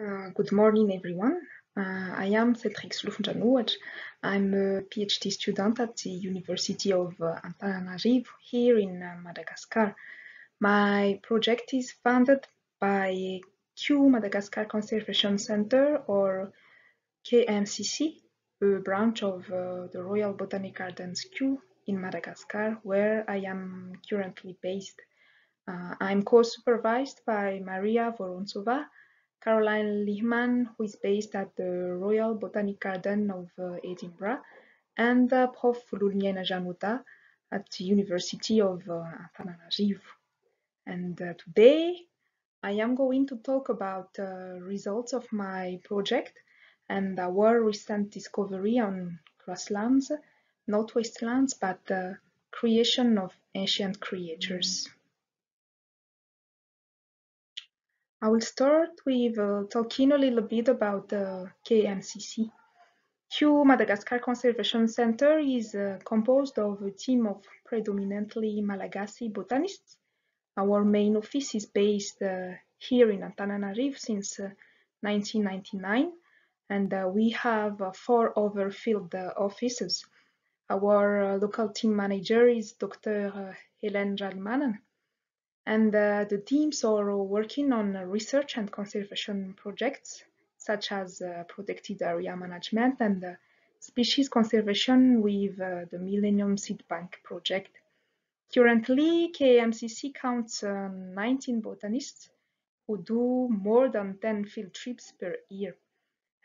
Uh, good morning, everyone. Uh, I am Cédrique Solofondranohatra. I'm a PhD student at the University of uh, Antananarivo here in uh, Madagascar. My project is funded by Kew Madagascar Conservation Center or KMCC, a branch of uh, the Royal Botanic Gardens Kew in Madagascar, where I am currently based. I'm co-supervised by Maria Vorontsova, Caroline Lehmann, who is based at the Royal Botanic Garden of uh, Edinburgh, and uh, Prof. Vololoniaina Jeannoda at the University of uh, Antananarivo. And today I am going to talk about uh, results of my project and our recent discovery on grasslands, not wastelands, but the creation of ancient creatures. I will start with uh, talking a little bit about the KMCC. Kew Madagascar Conservation Center is uh, composed of a team of predominantly Malagasy botanists. Our main office is based uh, here in Antananarivo since 1999 and uh, we have uh, four other field uh, offices. Our local team manager is Dr. Helen Ralimanana and uh, the teams are working on research and conservation projects such as uh, protected area management and uh, species conservation with the Millennium Seed Bank project. Currently, KMCC counts 19 botanists who do more than 10 field trips per year.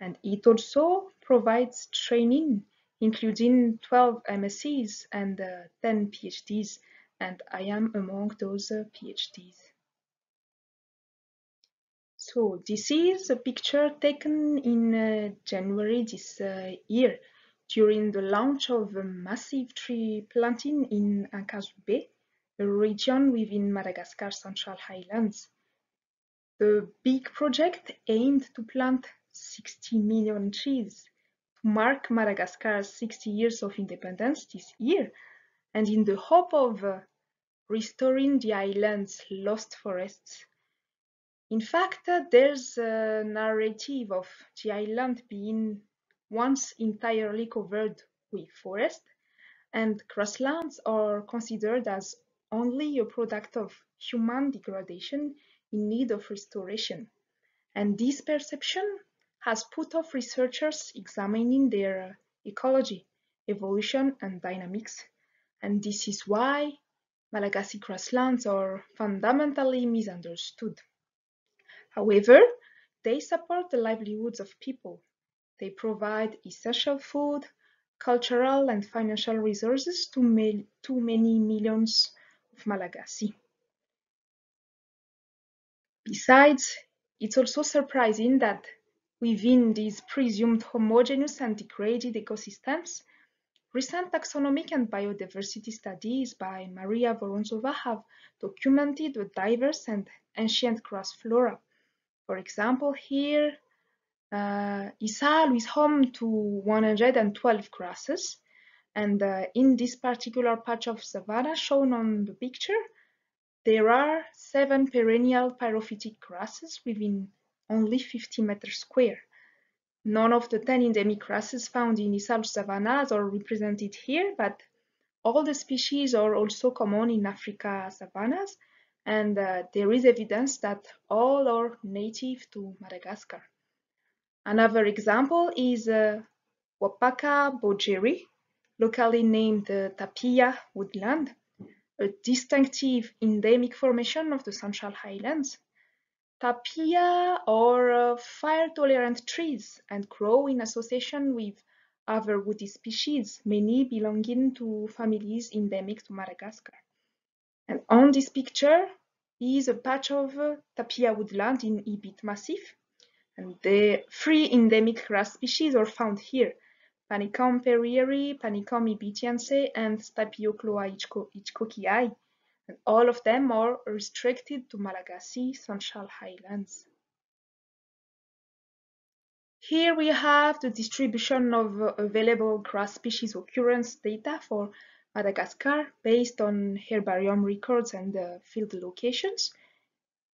And it also provides training, including 12 MSCs and 10 PhDs and I am among those uh, PhDs. So this is a picture taken in uh, January this uh, year during the launch of a massive tree planting in Ankazu Bay, a region within Madagascar's Central Highlands. The big project aimed to plant 60 million trees to mark Madagascar's 60 years of independence this year and in the hope of uh, restoring the island's lost forests. In fact, there's a narrative of the island being once entirely covered with forest, and grasslands are considered as only a product of human degradation in need of restoration. And this perception has put off researchers examining their ecology, evolution, and dynamics. And this is why Malagasy grasslands are fundamentally misunderstood. However, they support the livelihoods of people. They provide essential food, cultural and financial resources to, to many millions of Malagasy. Besides, it's also surprising that within these presumed homogeneous and degraded ecosystems, Recent taxonomic and biodiversity studies by Maria Vorontsova have documented the diverse and ancient grass flora. For example, here, uh, Isalo is home to 112 grasses, and uh, in this particular patch of savanna shown on the picture, there are seven perennial pyrophytic grasses within only 50 meters square. None of the 10 endemic grasses found in Isalo savannas are represented here, but all the species are also common in Africa savannas, and uh, there is evidence that all are native to Madagascar. Another example is uh, Uapaca bojeri, locally named Tapia woodland, a distinctive endemic formation of the Central Highlands. Tapia are uh, fire-tolerant trees and grow in association with other woody species, many belonging to families endemic to Madagascar. And on this picture is a patch of uh, Tapia woodland in Ibity Massif. And the three endemic grass species are found here, Panicum perrieri, Panicum ibitiense, and Styppeiochloa hitchcockii all of them are restricted to Malagasy Central Highlands. Here we have the distribution of available grass species occurrence data for Madagascar based on herbarium records and uh, field locations.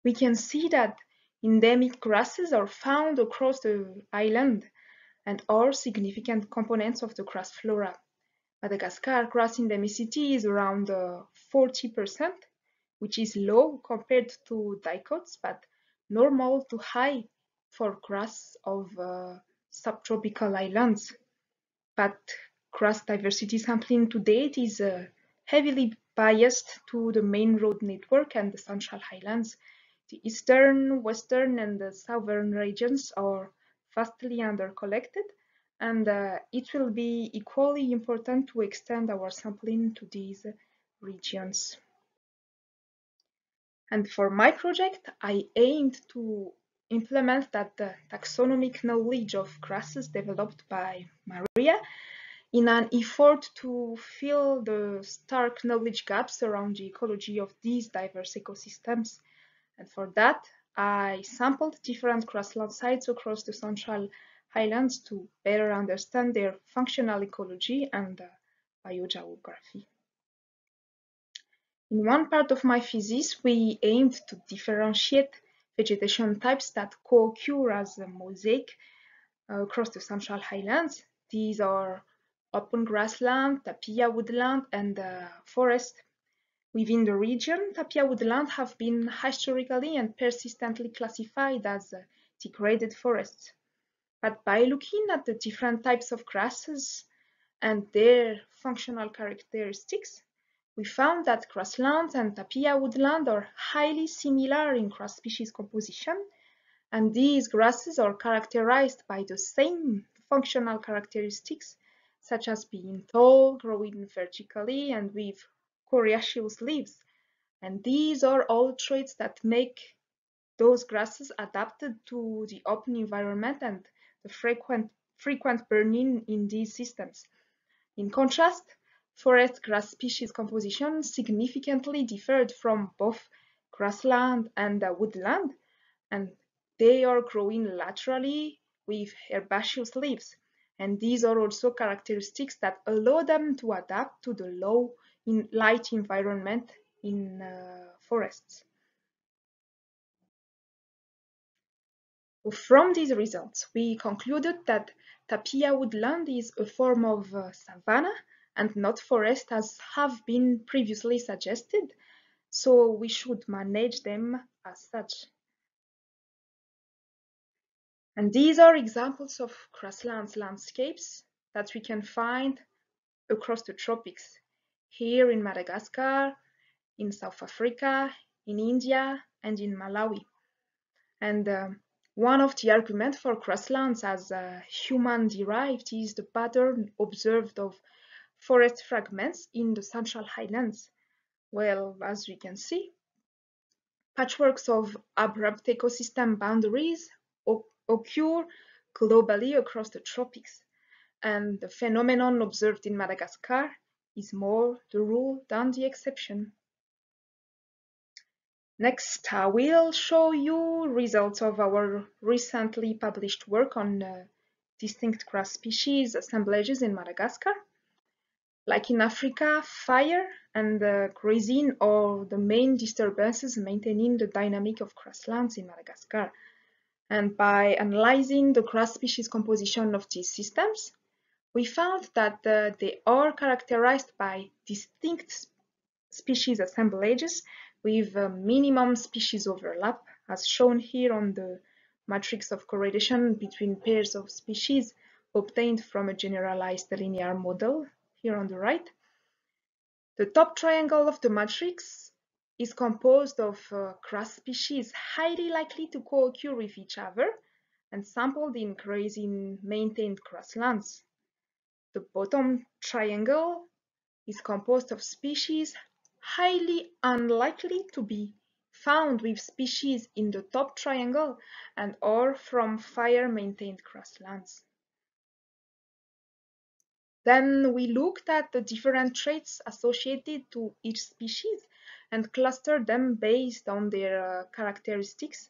We can see that endemic grasses are found across the island and are significant components of the grass flora. Madagascar grass endemicity is around 40%, uh, which is low compared to dicots, but normal to high for grass of uh, subtropical islands. But grass diversity sampling to date is uh, heavily biased to the main road network and the Central Highlands. The eastern, western, and the southern regions are vastly under-collected, and uh, it will be equally important to extend our sampling to these regions. And for my project, I aimed to implement that taxonomic knowledge of grasses developed by Maria in an effort to fill the stark knowledge gaps around the ecology of these diverse ecosystems. And for that, I sampled different grassland sites across the Central Highlands to better understand their functional ecology and uh, biogeography. In one part of my thesis, we aimed to differentiate vegetation types that co-occur as a mosaic uh, across the Central Highlands. These are open grassland, tapia woodland, and uh, forest. Within the region, tapia woodland have been historically and persistently classified as uh, degraded forests. But by looking at the different types of grasses and their functional characteristics, we found that grasslands and tapia woodland are highly similar in grass species composition, and these grasses are characterized by the same functional characteristics such as being tall, growing vertically, and with coriaceous leaves. And these are all traits that make those grasses adapted to the open environment and the frequent, frequent burning in these systems. In contrast, forest grass species composition significantly differed from both grassland and woodland, and they are growing laterally with herbaceous leaves and these are also characteristics that allow them to adapt to the low in light environment in uh, forests. From these results, we concluded that tapia woodland is a form of uh, savanna and not forest as have been previously suggested, so we should manage them as such. And these are examples of grasslands landscapes that we can find across the tropics, here in Madagascar, in South Africa, in India, and in Malawi. And uh, one of the arguments for grasslands as human-derived is the pattern observed of forest fragments in the Central Highlands. Well, as we can see, patchworks of abrupt ecosystem boundaries occur globally across the tropics, and the phenomenon observed in Madagascar is more the rule than the exception. Next, I will show you results of our recently published work on uh, distinct grass species assemblages in Madagascar. Like in Africa, fire and uh, grazing are the main disturbances maintaining the dynamic of grasslands in Madagascar. And by analyzing the grass species composition of these systems, we found that uh, they are characterized by distinct species assemblages with a minimum species overlap, as shown here on the matrix of correlation between pairs of species obtained from a generalized linear model here on the right. The top triangle of the matrix is composed of uh, grass species highly likely to co-occur with each other and sampled in grazing maintained grasslands. The bottom triangle is composed of species highly unlikely to be found with species in the top triangle and or from fire-maintained grasslands. Then we looked at the different traits associated to each species and clustered them based on their uh, characteristics.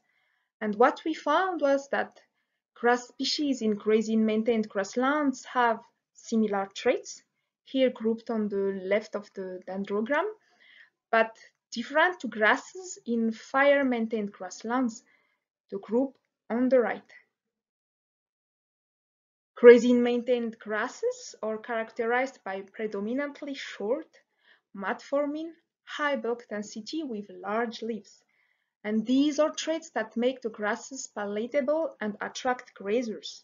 And what we found was that grass species in grazing maintained grasslands have similar traits, here grouped on the left of the dendrogram, but different to grasses in fire maintained grasslands. the group on the right. Grazing-maintained grasses are characterized by predominantly short, mat-forming, high bulk density with large leaves, and these are traits that make the grasses palatable and attract grazers.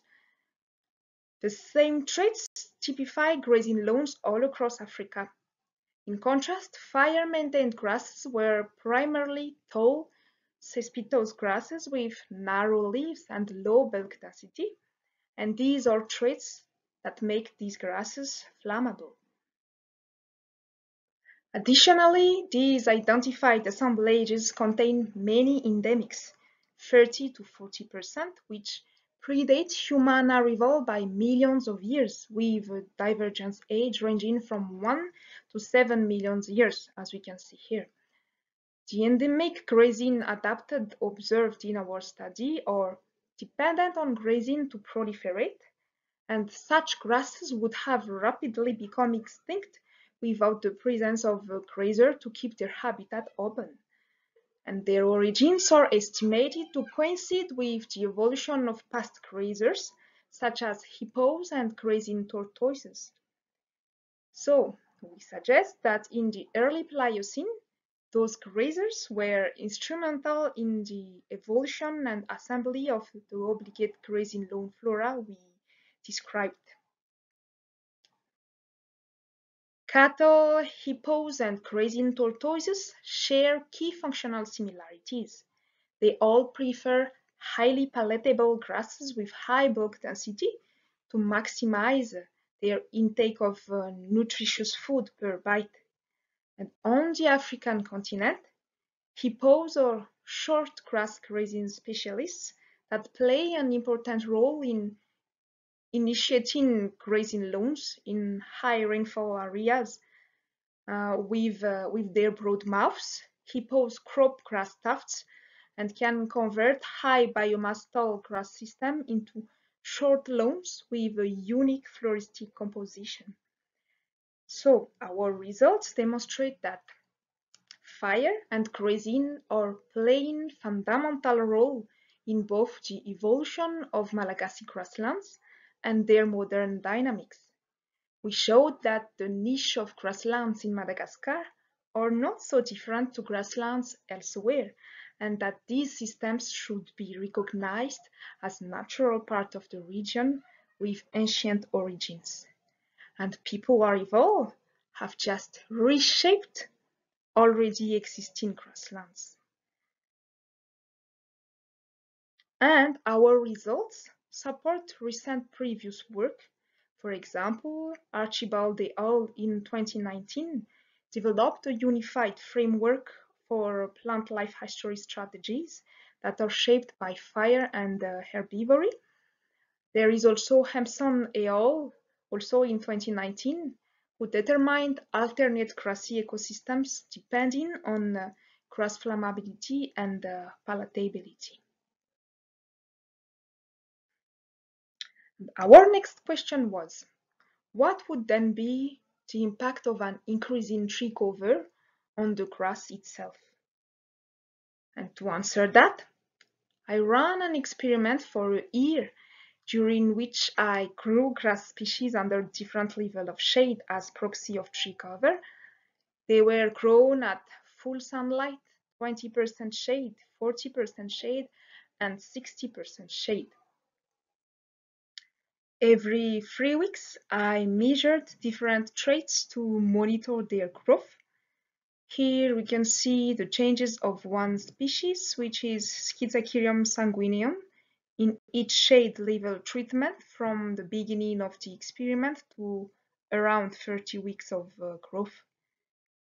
The same traits typify grazing lawns all across Africa. In contrast, fire-maintained grasses were primarily tall, cespitous grasses with narrow leaves and low bulk density, and these are traits that make these grasses flammable. Additionally, these identified assemblages contain many endemics, 30 to 40%, which predate human arrival by millions of years, with a divergence age ranging from 1 to 7 million years, as we can see here. The endemic grazing adapted observed in our study are dependent on grazing to proliferate, and such grasses would have rapidly become extinct without the presence of a grazer to keep their habitat open. And their origins are estimated to coincide with the evolution of past grazers, such as hippos and grazing tortoises. So, we suggest that in the early Pliocene, those grazers were instrumental in the evolution and assembly of the obligate grazing lawn flora we described. Cattle, hippos, and grazing tortoises share key functional similarities. They all prefer highly palatable grasses with high bulk density to maximize their intake of uh, nutritious food per bite. And on the African continent, hippos are short grass grazing specialists that play an important role in initiating grazing lawns in high rainfall areas uh, with, uh, with their broad mouths. Hippos crop grass tufts and can convert high biomass tall grass system into short lawns with a unique floristic composition. So our results demonstrate that fire and grazing are playing fundamental role in both the evolution of Malagasy grasslands and their modern dynamics. We showed that the niche of grasslands in Madagascar are not so different to grasslands elsewhere, and that these systems should be recognized as natural part of the region with ancient origins. And people are evolved have just reshaped already existing grasslands. And our results support recent previous work. For example, Archibald et al. in 2019 developed a unified framework for plant life history strategies that are shaped by fire and uh, herbivory. There is also Hempson et al. also in 2019 who determined alternate grassy ecosystems depending on uh, grass flammability and uh, palatability. Our next question was, what would then be the impact of an increasing tree cover on the grass itself? And to answer that, I ran an experiment for a year during which I grew grass species under different level of shade as proxy of tree cover. They were grown at full sunlight, 20% shade, 40% shade, and 60% shade. Every three weeks, I measured different traits to monitor their growth. Here we can see the changes of one species, which is Schizachyrium sanguineum, in each shade level treatment from the beginning of the experiment to around 30 weeks of uh, growth.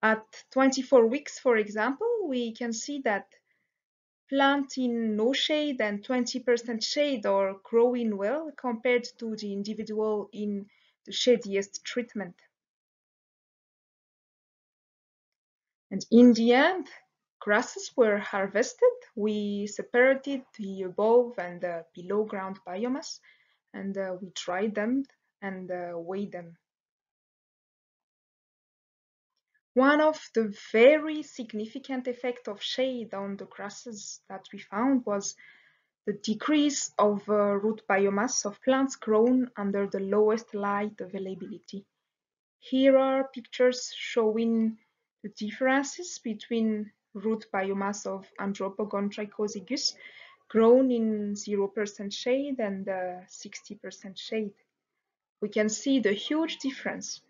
At 24 weeks, for example, we can see that plant in no shade and 20% shade are growing well compared to the individual in the shadiest treatment. And in the end, grasses were harvested. We separated the above and the below ground biomass and uh, we dried them and uh, weighed them. One of the very significant effect of shade on the grasses that we found was the decrease of uh, root biomass of plants grown under the lowest light availability. Here are pictures showing the differences between root biomass of Andropogon trichozygus grown in 0% shade and 60% uh, shade. We can see the huge difference.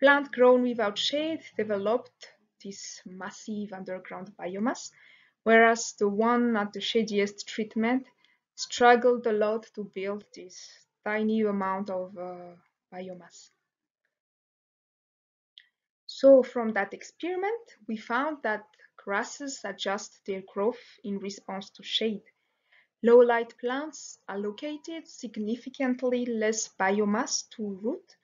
Plant grown without shade developed this massive underground biomass, whereas the one at the shadiest treatment struggled a lot to build this tiny amount of uh, biomass. So from that experiment, we found that grasses adjust their growth in response to shade. Low light plants allocated significantly less biomass to root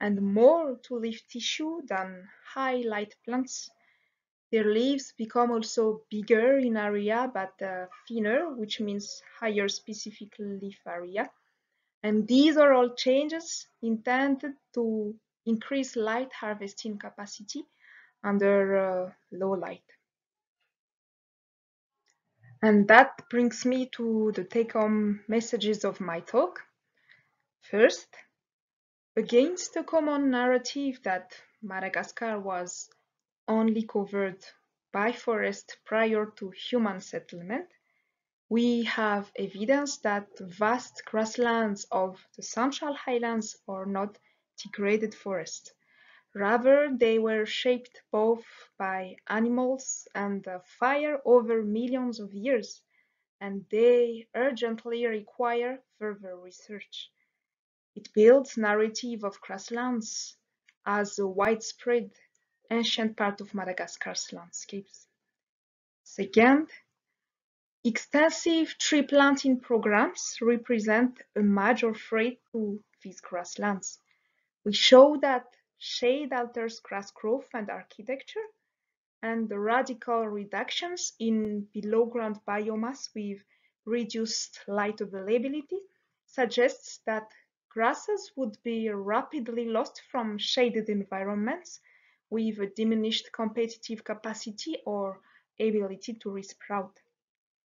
and more to leaf tissue than high light plants. Their leaves become also bigger in area but uh, thinner, which means higher specific leaf area. And these are all changes intended to increase light harvesting capacity under uh, low light. And that brings me to the take-home messages of my talk. First, against the common narrative that Madagascar was only covered by forest prior to human settlement, we have evidence that vast grasslands of the Central Highlands are not degraded forest. Rather, they were shaped both by animals and fire over millions of years, and they urgently require further research. It builds narrative of grasslands as a widespread ancient part of Madagascar's landscapes. Second, extensive tree planting programs represent a major threat to these grasslands. We show that shade alters grass growth and architecture, and the radical reductions in below-ground biomass with reduced light availability suggests that grasses would be rapidly lost from shaded environments with a diminished competitive capacity or ability to resprout.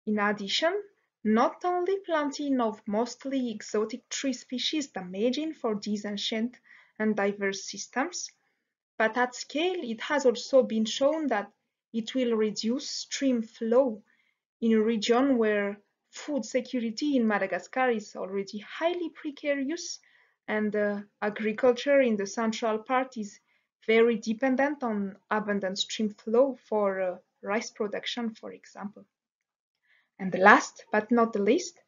In addition, not only planting of mostly exotic tree species damaging for these ancient and diverse systems. But at scale, it has also been shown that it will reduce stream flow in a region where food security in Madagascar is already highly precarious and uh, agriculture in the central part is very dependent on abundant stream flow for uh, rice production, for example. And last but not the least,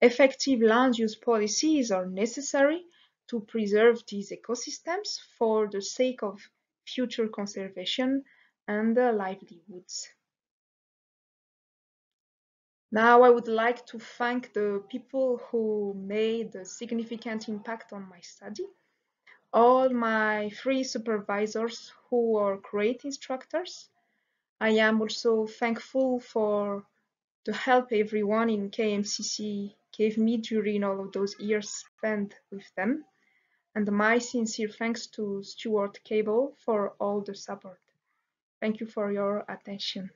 effective land use policies are necessary to preserve these ecosystems for the sake of future conservation and uh, livelihoods. Now I would like to thank the people who made a significant impact on my study, all my three supervisors who are great instructors. I am also thankful for the help everyone in KMCC gave me during all of those years spent with them and my sincere thanks to Stuart Cable for all the support. Thank you for your attention.